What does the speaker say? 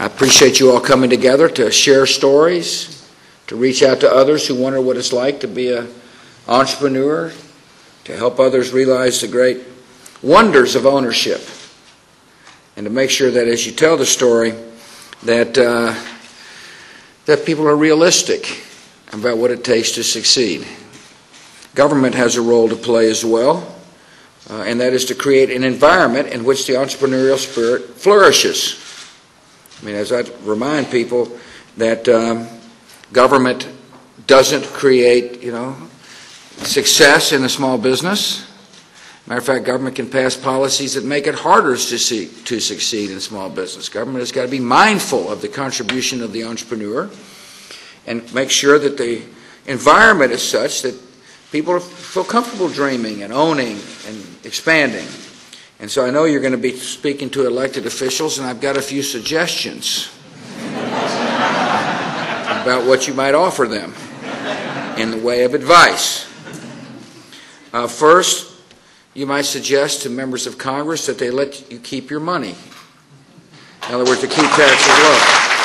I appreciate you all coming together to share stories, to reach out to others who wonder what it's like to be an entrepreneur, to help others realize the great wonders of ownership, and to make sure that as you tell the story, that uh, that people are realistic about what it takes to succeed. Government has a role to play as well, uh, and that is to create an environment in which the entrepreneurial spirit flourishes. I mean, as I remind people that um, government doesn't create, you know, success in a small business. Matter of fact, government can pass policies that make it harder to, see, to succeed in small business. Government has got to be mindful of the contribution of the entrepreneur and make sure that the environment is such that people feel comfortable dreaming and owning and expanding. And so I know you're going to be speaking to elected officials, and I've got a few suggestions about what you might offer them in the way of advice. Uh, first, you might suggest to members of Congress that they let you keep your money. In other words, to keep taxes low.